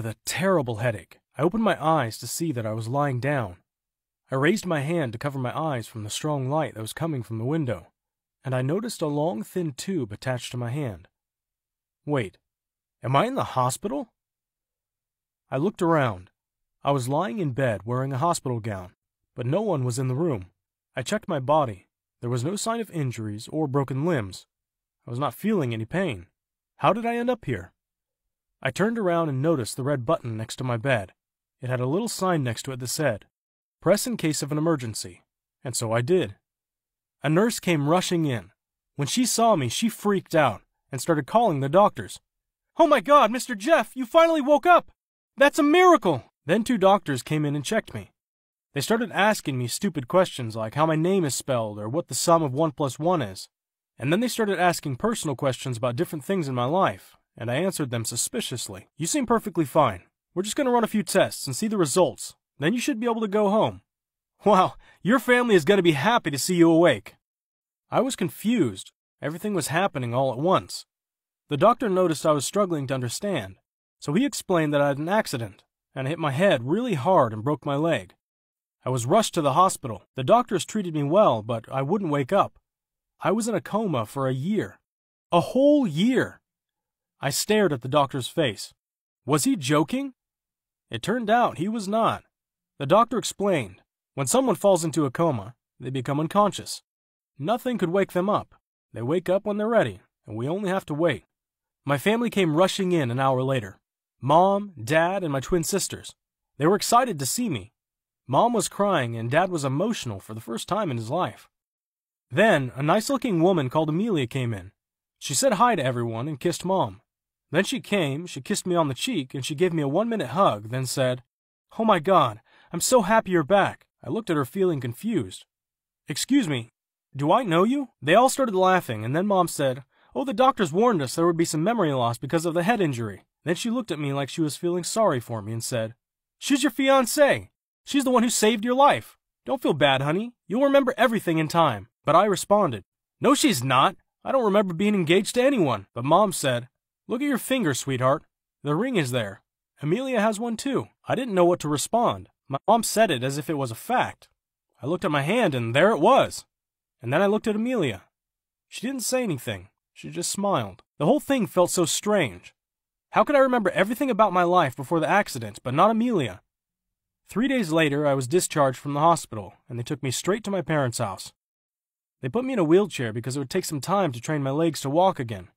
with a terrible headache. I opened my eyes to see that I was lying down. I raised my hand to cover my eyes from the strong light that was coming from the window, and I noticed a long thin tube attached to my hand. Wait, am I in the hospital? I looked around. I was lying in bed wearing a hospital gown, but no one was in the room. I checked my body. There was no sign of injuries or broken limbs. I was not feeling any pain. How did I end up here? I turned around and noticed the red button next to my bed. It had a little sign next to it that said, Press in case of an emergency. And so I did. A nurse came rushing in. When she saw me, she freaked out and started calling the doctors. Oh my god, Mr. Jeff, you finally woke up! That's a miracle! Then two doctors came in and checked me. They started asking me stupid questions like how my name is spelled or what the sum of 1 plus 1 is. And then they started asking personal questions about different things in my life, and I answered them suspiciously. You seem perfectly fine. We're just going to run a few tests and see the results. Then you should be able to go home. Wow, your family is going to be happy to see you awake. I was confused. Everything was happening all at once. The doctor noticed I was struggling to understand, so he explained that I had an accident and hit my head really hard and broke my leg. I was rushed to the hospital. The doctors treated me well, but I wouldn't wake up. I was in a coma for a year. A whole year! I stared at the doctor's face. Was he joking? It turned out he was not. The doctor explained, when someone falls into a coma, they become unconscious. Nothing could wake them up. They wake up when they're ready, and we only have to wait. My family came rushing in an hour later. Mom, Dad, and my twin sisters. They were excited to see me. Mom was crying, and Dad was emotional for the first time in his life. Then, a nice looking woman called Amelia came in. She said hi to everyone and kissed Mom. Then she came, she kissed me on the cheek, and she gave me a one minute hug, then said, Oh my god, I'm so happy you're back. I looked at her feeling confused. Excuse me, do I know you? They all started laughing, and then Mom said, Oh, the doctors warned us there would be some memory loss because of the head injury. Then she looked at me like she was feeling sorry for me and said, She's your fiancée. She's the one who saved your life. Don't feel bad, honey. You'll remember everything in time. But I responded, No, she's not. I don't remember being engaged to anyone. But Mom said, Look at your finger, sweetheart. The ring is there. Amelia has one too. I didn't know what to respond. My mom said it as if it was a fact. I looked at my hand and there it was. And then I looked at Amelia. She didn't say anything. She just smiled. The whole thing felt so strange. How could I remember everything about my life before the accident, but not Amelia? Three days later, I was discharged from the hospital, and they took me straight to my parents' house. They put me in a wheelchair because it would take some time to train my legs to walk again.